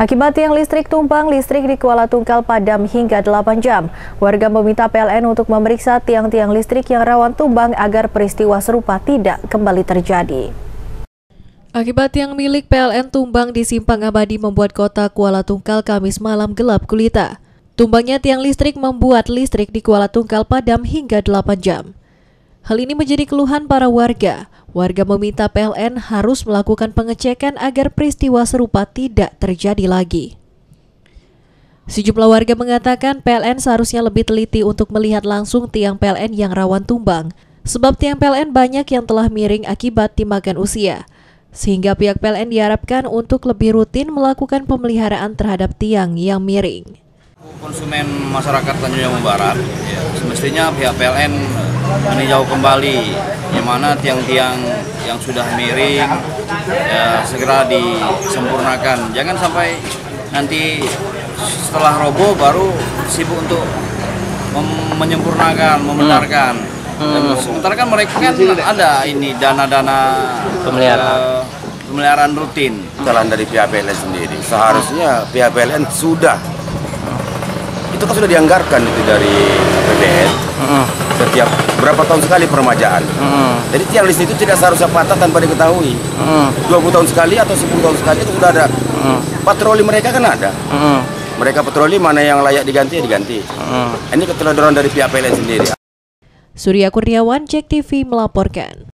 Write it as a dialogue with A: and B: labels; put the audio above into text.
A: Akibat tiang listrik tumpang, listrik di Kuala Tungkal padam hingga 8 jam. Warga meminta PLN untuk memeriksa tiang-tiang listrik yang rawan tumbang agar peristiwa serupa tidak kembali terjadi.
B: Akibat tiang milik PLN tumbang di Simpang Abadi membuat kota Kuala Tungkal Kamis malam gelap gulita. Tumbangnya tiang listrik membuat listrik di Kuala Tungkal padam hingga 8 jam. Hal ini menjadi keluhan para warga. Warga meminta PLN harus melakukan pengecekan agar peristiwa serupa tidak terjadi lagi. Sejumlah warga mengatakan PLN seharusnya lebih teliti untuk melihat langsung tiang PLN yang rawan tumbang, sebab tiang PLN banyak yang telah miring akibat dimakan usia. Sehingga pihak PLN diharapkan untuk lebih rutin melakukan pemeliharaan terhadap tiang yang miring.
C: Konsumen masyarakat Tanjung Barat, ya, semestinya pihak PLN meninjau kembali yang mana tiang-tiang yang sudah miring ya segera disempurnakan. Jangan sampai nanti setelah roboh baru sibuk untuk menyempurnakan, membenarkan. Hmm. sementara kan mereka kan ada ini dana-dana
D: pemeliharaan. Uh,
C: pemeliharaan rutin.
E: Jalan dari pihak PLN sendiri. Seharusnya pihak PLN sudah itu kan sudah dianggarkan itu dari APBN. Hmm setiap berapa tahun sekali permajaan. Hmm. Jadi tiang listrik itu tidak seharusnya patah tanpa diketahui. Hmm. 20 tahun sekali atau 10 tahun sekali itu sudah ada. Hmm. Patroli mereka kan ada. Hmm. Mereka patroli mana yang layak diganti ya diganti. Hmm. Ini keteladanan dari pihak PLN sendiri.
B: Surya Kurniawan, Cek TV melaporkan.